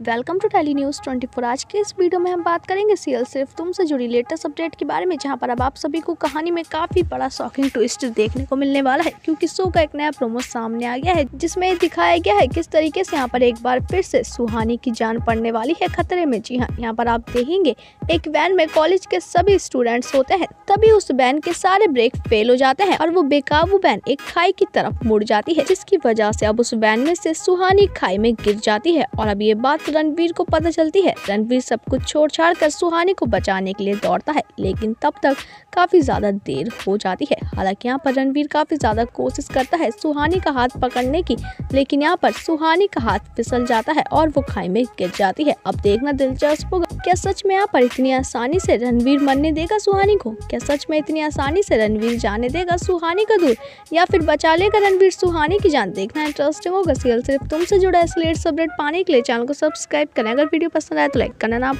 Welcome to tele news 24 आज के इस वीडियो में हम बात करेंगे सीरियल सिर्फ़ तुमसे जुड़ी लेटेस्ट अपडेट के बारे में, जहाँ पर अब आप सभी को कहानी में काफ़ी बड़ा शॉकिंग ट्विस्ट देखने को मिलने वाला है, क्योंकि शो का एक नया प्रोमो सामने आ गया है, जिसमें दिखाया गया है किस तरीके से यहाँ पर एक बार फिर से सुहानी की जान पड़ने वाली है खतरे में। जी हाँ यहाँ पर आप देखेंगे, एक वैन में कॉलेज के सभी स्टूडेंट्स होते हैं, तभी उस वैन के सारे ब्रेक फेल हो जाते हैं और वो बेकाबू वैन एक खाई की तरफ़ मुड़ जाती है, जिसकी वजह से अब उस वैन में से सुहानी खाई में गिर जाती है। और अब ये बात रणवीर को पता चलती है। रणबीर सब कुछ छोड़ छाड़ कर सुहानी को बचाने के लिए दौड़ता है, लेकिन तब तक काफ़ी ज़्यादा देर हो जाती है। हालाँकि यहाँ पर रणबीर काफ़ी ज़्यादा कोशिश करता है सुहानी का हाथ पकड़ने की, लेकिन यहाँ पर सुहानी का हाथ फिसल जाता है और वो खाई में गिर जाती है। अब देखना दिलचस्प होगा क्या सच में यहाँ पर इतनी आसानी से रणवीर मरने देगा सुहानी को? क्या सच में इतनी आसानी से रणवीर जाने देगा सुहानी का दूर? या फिर बचा लेगा रणवीर सुहानी की जान? देखना इंटरेस्टिंग होगा सीरियल। सिर्फ़ तुमसे जुड़ा इसलिए सबरेट पाने के लिए। चैनल को सब्सक्राइब करें। अगर वीडियो पसंद आए तो लाइक करना ना